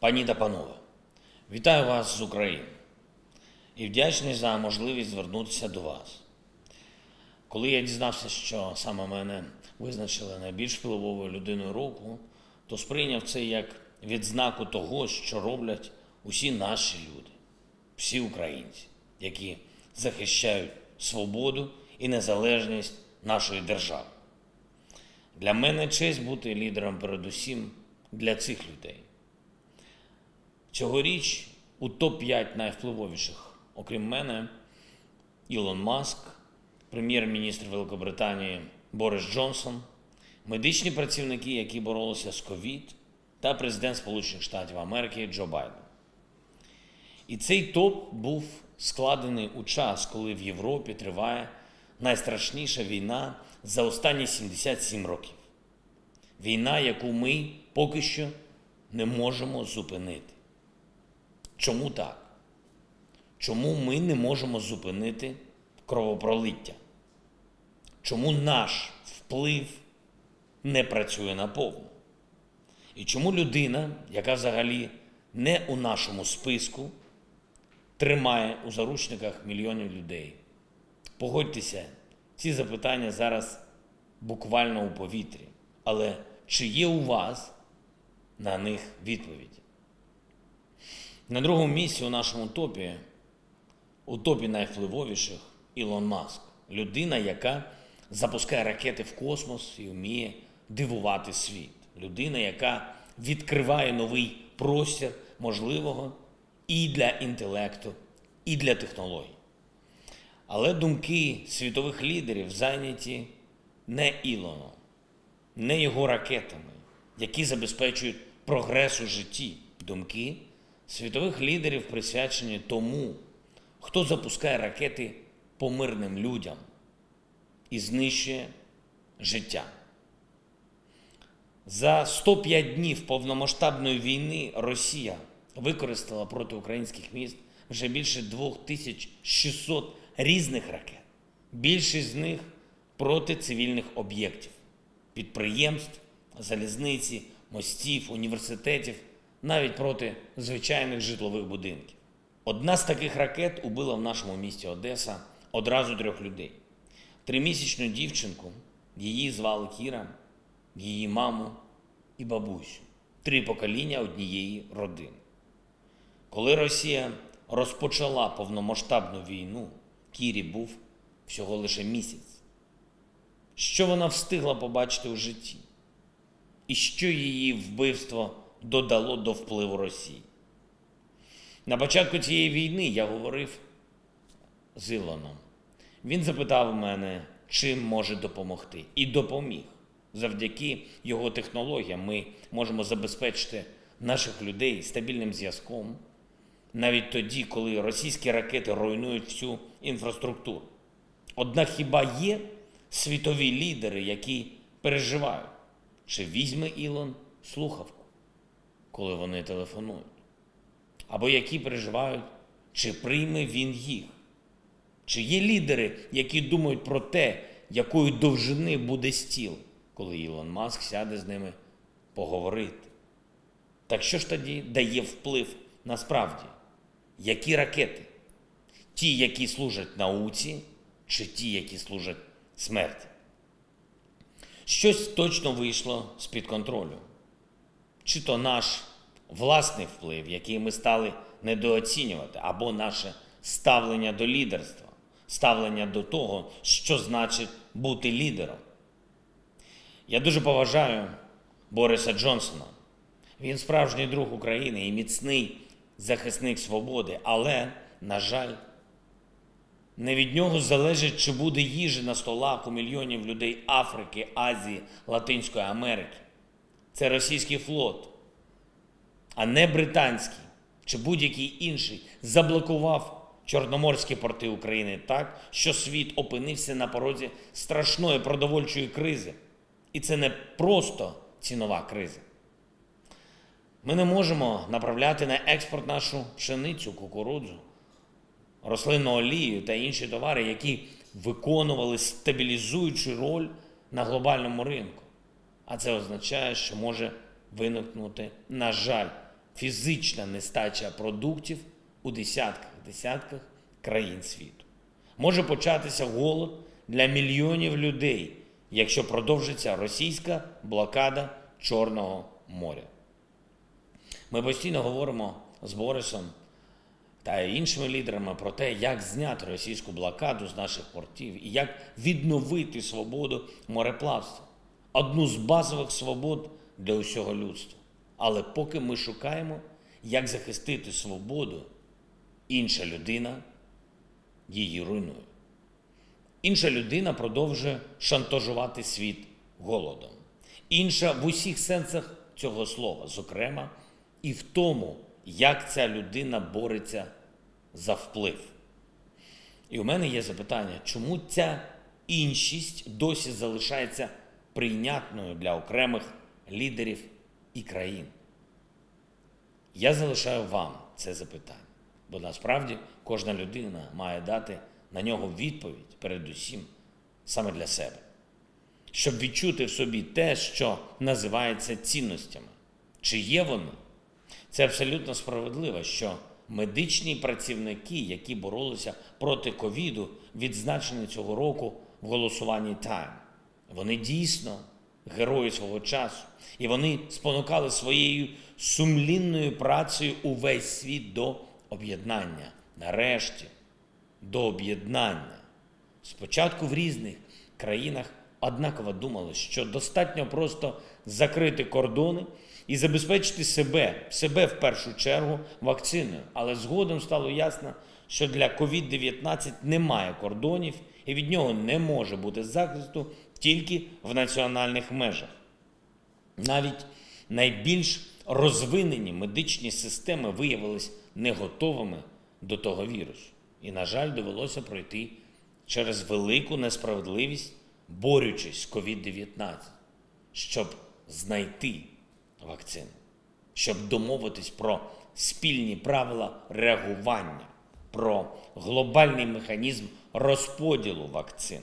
Пані та панове, вітаю вас з України і вдячний за можливість звернутися до вас. Коли я дізнався, що саме мене визначили найбільш впливовою людиною року, то сприйняв це як відзнаку того, що роблять усі наші люди, всі українці, які захищають свободу і незалежність нашої держави. Для мене честь бути лідером передусім для цих людей. Цьогоріч у топ-5 найвпливовіших, окрім мене, Ілон Маск, прем'єр-міністр Великобританії Борис Джонсон, медичні працівники, які боролися з ковід, та президент Сполучених Штатів Америки Джо Байден. І цей топ був складений у час, коли в Європі триває найстрашніша війна за останні 77 років. Війна, яку ми поки що не можемо зупинити. Чому так? Чому ми не можемо зупинити кровопролиття? Чому наш вплив не працює наповну? І чому людина, яка взагалі не у нашому списку, тримає у заручниках мільйонів людей? Погодьтеся, ці запитання зараз буквально у повітрі. Але чи є у вас на них відповіді? На другому місці у нашому топі, у топі найвпливовіших Ілон Маск. Людина, яка запускає ракети в космос і вміє дивувати світ. Людина, яка відкриває новий простір можливого і для інтелекту, і для технологій. Але думки світових лідерів зайняті не Ілоном, не його ракетами, які забезпечують прогрес у житті. Думки світових лідерів присвячені тому, хто запускає ракети по мирним людям і знищує життя. За 105 днів повномасштабної війни Росія використала проти українських міст вже більше 2600 різних ракет. Більшість з них проти цивільних об'єктів, підприємств, залізниці, мостів, університетів, навіть проти звичайних житлових будинків. Одна з таких ракет убила в нашому місті Одеса одразу трьох людей. Тримісячну дівчинку, її звали Кіра, її маму і бабусю. Три покоління однієї родини. Коли Росія розпочала повномасштабну війну, Кірі був всього лише місяць. Що вона встигла побачити у житті? І що її вбивство додало до впливу Росії? На початку цієї війни я говорив з Ілоном. Він запитав мене, чим може допомогти, і допоміг. Завдяки його технологіям ми можемо забезпечити наших людей стабільним зв'язком навіть тоді, коли російські ракети руйнують всю інфраструктуру. Однак хіба є світові лідери, які переживають, чи візьме Ілон слухавку, коли вони телефонують? Або які переживають, чи прийме він їх? Чи є лідери, які думають про те, якої довжини буде стіл, коли Ілон Маск сяде з ними поговорити? Так що ж тоді дає вплив насправді? Які ракети? Ті, які служать науці, чи ті, які служать смерті? Щось точно вийшло з-під контролю. Чи то наш власний вплив, який ми стали недооцінювати, або наше ставлення до лідерства, ставлення до того, що значить бути лідером. Я дуже поважаю Бориса Джонсона. Він справжній друг України і міцний захисник свободи, але, на жаль, не від нього залежить, чи буде їжі на столах у мільйонів людей Африки, Азії, Латинської Америки. Це російський флот, а не британський чи будь-який інший заблокував Чорноморські порти України так, що світ опинився на порозі страшної продовольчої кризи. І це не просто цінова криза. Ми не можемо направляти на експорт нашу пшеницю, кукурудзу, рослинну олію та інші товари, які виконували стабілізуючу роль на глобальному ринку. А це означає, що може виникнути, на жаль, фізична нестача продуктів у десятках десятках країн світу. Може початися голод для мільйонів людей, якщо продовжиться російська блокада Чорного моря. Ми постійно говоримо з Борисом та іншими лідерами про те, як зняти російську блокаду з наших портів і як відновити свободу мореплавства одну з базових свобод для усього людства. Але поки ми шукаємо, як захистити свободу, інша людина її руйнує. Інша людина продовжує шантажувати світ голодом. Інша в усіх сенсах цього слова, зокрема, і в тому, як ця людина бореться за вплив. І у мене є запитання, чому ця іншість досі залишається прийнятною для окремих лідерів і країн? Я залишаю вам це запитання, бо насправді кожна людина має дати на нього відповідь передусім саме для себе, щоб відчути в собі те, що називається цінностями. Чи є вони? Це абсолютно справедливо, що медичні працівники, які боролися проти ковіду, відзначені цього року в голосуванні Time. Вони дійсно герої свого часу, і вони спонукали своєю сумлінною працею увесь світ до об'єднання. Нарешті, до об'єднання. Спочатку в різних країнах однаково думали, що достатньо просто закрити кордони і забезпечити себе, себе в першу чергу вакциною. Але згодом стало ясно, що для COVID-19 немає кордонів і від нього не може бути захисту тільки в національних межах. Навіть найбільш розвинені медичні системи виявились не готовими до того вірусу. І, на жаль, довелося пройти через велику несправедливість, борючись з COVID-19, щоб знайти вакцину, щоб домовитись про спільні правила реагування, про глобальний механізм розподілу вакцин.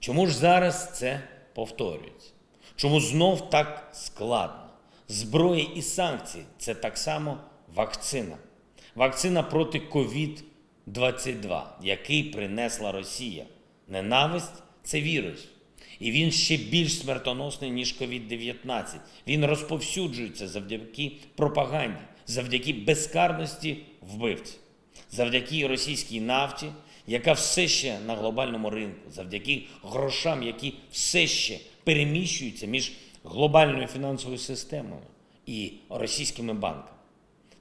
Чому ж зараз це повторюється? Чому знов так складно? Зброя і санкції це так само вакцина. Вакцина проти COVID-22, який принесла Росія. Ненависть це вірус. І він ще більш смертоносний, ніж COVID-19. Він розповсюджується завдяки пропаганді, завдяки безкарності вбивців, завдяки російській нафті, яка все ще на глобальному ринку, завдяки грошам, які все ще переміщуються між глобальною фінансовою системою і російськими банками,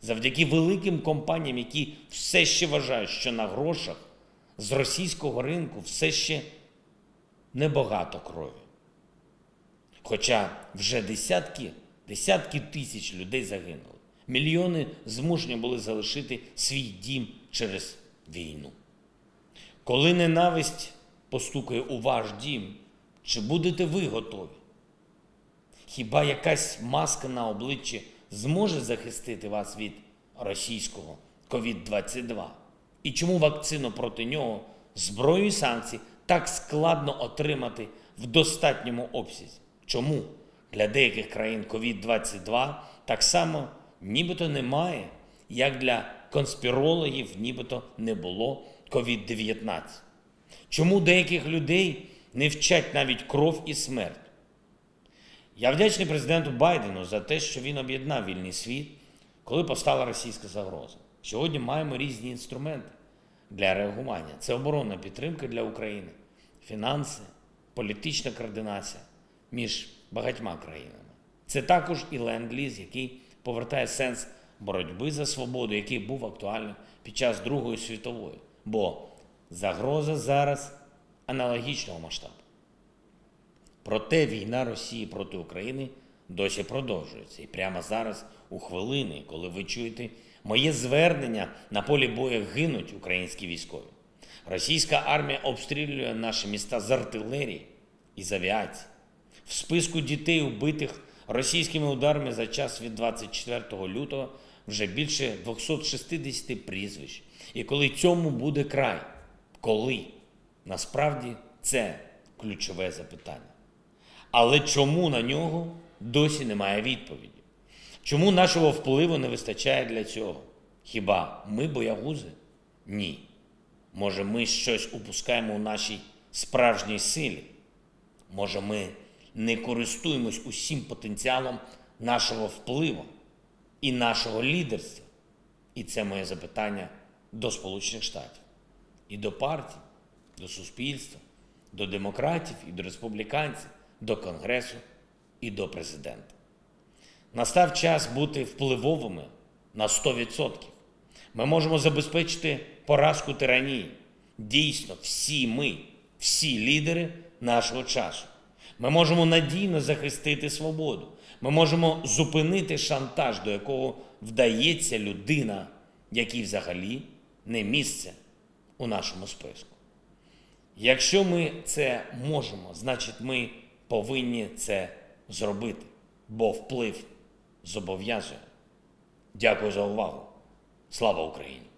завдяки великим компаніям, які все ще вважають, що на грошах з російського ринку все ще небагато крові. Хоча вже десятки, десятки тисяч людей загинули. Мільйони змушені були залишити свій дім через війну. Коли ненависть постукає у ваш дім, чи будете ви готові? Хіба якась маска на обличчі зможе захистити вас від російського COVID-22? І чому вакцину проти нього зброю і санкцій так складно отримати в достатньому обсязі? Чому для деяких країн COVID-22 так само нібито немає, як для конспірологів нібито не було COVID-19? Чому деяких людей не вчать навіть кров і смерть? Я вдячний президенту Байдену за те, що він об'єднав вільний світ, коли постала російська загроза. Сьогодні маємо різні інструменти для реагування. Це оборонна підтримка для України, фінанси, політична координація між багатьма країнами. Це також і ленд-ліз, який повертає сенс боротьби за свободу, який був актуальним під час Другої світової. Бо загроза зараз аналогічного масштабу. Проте війна Росії проти України досі продовжується. І прямо зараз, у хвилини, коли ви чуєте моє звернення на полі бою гинуть українські військові. Російська армія обстрілює наші міста з артилерії і з авіації. В списку дітей, убитих російськими ударами за час від 24 лютого, вже більше 260 прізвищ. І коли цьому буде край? Коли? Насправді це ключове запитання. Але чому на нього досі немає відповіді? Чому нашого впливу не вистачає для цього? Хіба ми боягузи? Ні. Може, ми щось упускаємо у нашій справжній силі? Може, ми не користуємось усім потенціалом нашого впливу і нашого лідерства? І це моє запитання до Сполучених Штатів, і до партій, до суспільства, до демократів, і до республіканців, до Конгресу і до президента. Настав час бути впливовими на 100%. Ми можемо забезпечити поразку тиранії. Дійсно, всі ми, всі лідери нашого часу. Ми можемо надійно захистити свободу. Ми можемо зупинити шантаж, до якого вдається людина, якій взагалі не місце у нашому списку. Якщо ми це можемо, значить ми повинні це зробити, бо вплив зобов'язує. Дякую за увагу. Слава Україні!